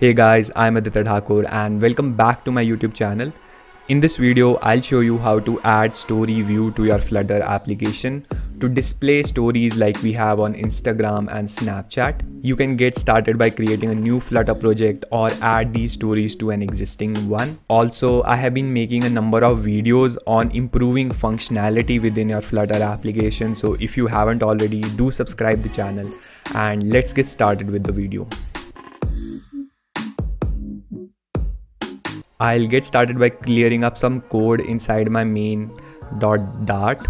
Hey guys, I'm Aditya Thakur and welcome back to my YouTube channel. In this video, I'll show you how to add story view to your Flutter application to display stories like we have on Instagram and Snapchat. You can get started by creating a new Flutter project or add these stories to an existing one. Also, I have been making a number of videos on improving functionality within your Flutter application. So if you haven't already, do subscribe the channel and let's get started with the video. I'll get started by clearing up some code inside my main dot dart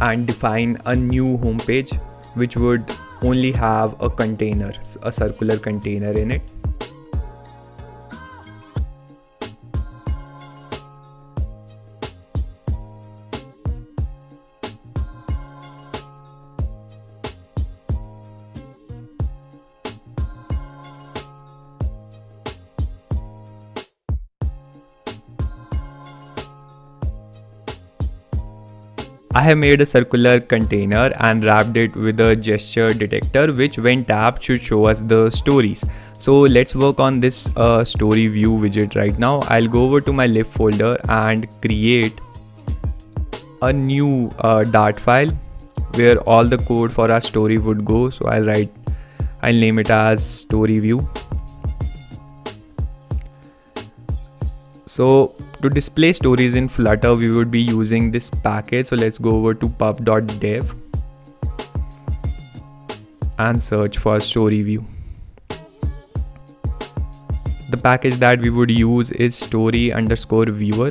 and define a new homepage which would only have a container, a circular container in it. I have made a circular container and wrapped it with a gesture detector which when tapped should show us the stories. So let's work on this uh, story view widget right now. I'll go over to my lib folder and create a new uh, dart file where all the code for our story would go. So I'll write, I'll name it as story view. So to display stories in Flutter, we would be using this package. So let's go over to pub.dev and search for story view. The package that we would use is story underscore view.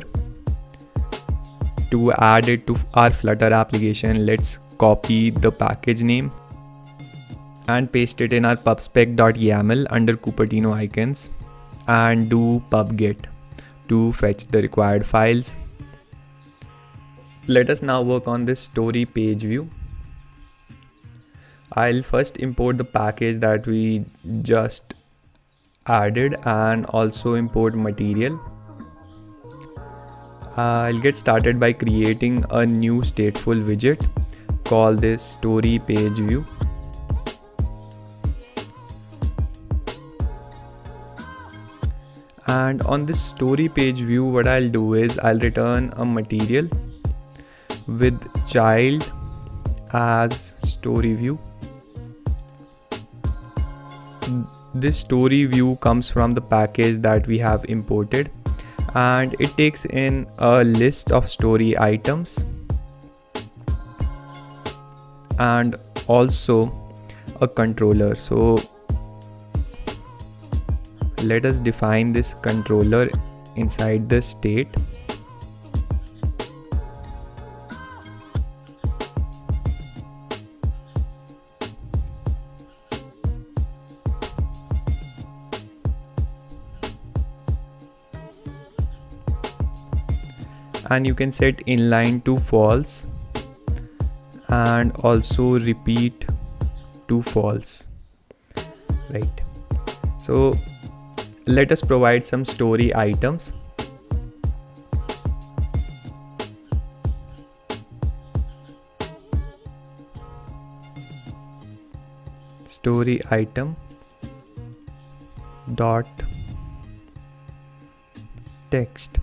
To add it to our Flutter application, let's copy the package name and paste it in our pubspec.yaml under Cupertino icons and do pub-get to fetch the required files. Let us now work on this story page view. I'll first import the package that we just added and also import material. I'll get started by creating a new stateful widget. Call this story page view. And on this story page view what I'll do is I'll return a material with child as story view. This story view comes from the package that we have imported and it takes in a list of story items and also a controller. So let us define this controller inside the state. And you can set inline to false and also repeat to false right? So let us provide some story items. Story item dot text.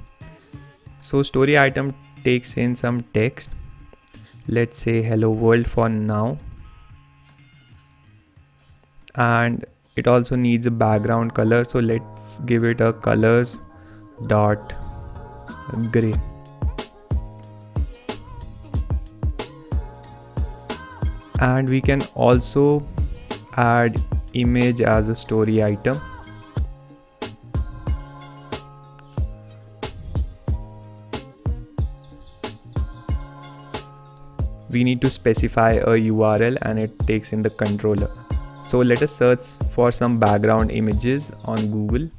So story item takes in some text. Let's say hello world for now. And it also needs a background color so let's give it a colors dot gray. And we can also add image as a story item. We need to specify a url and it takes in the controller so let us search for some background images on Google.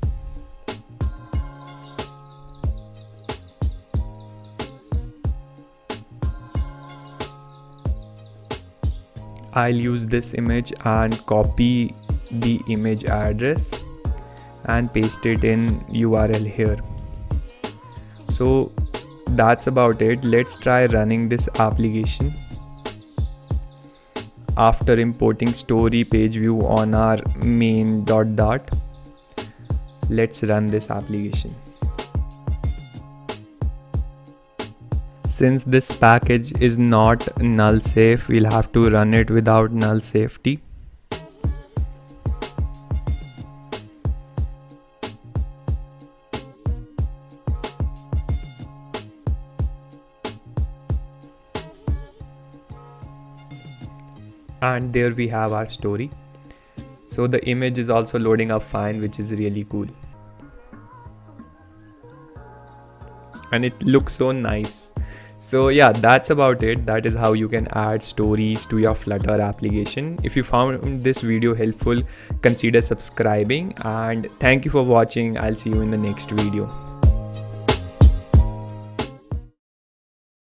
I'll use this image and copy the image address and paste it in URL here. So that's about it. Let's try running this application. After importing story page view on our main dot dart let's run this application. Since this package is not null safe we'll have to run it without null safety and there we have our story. So the image is also loading up fine which is really cool. And it looks so nice. So yeah that's about it. That is how you can add stories to your flutter application. If you found this video helpful consider subscribing. And thank you for watching. I'll see you in the next video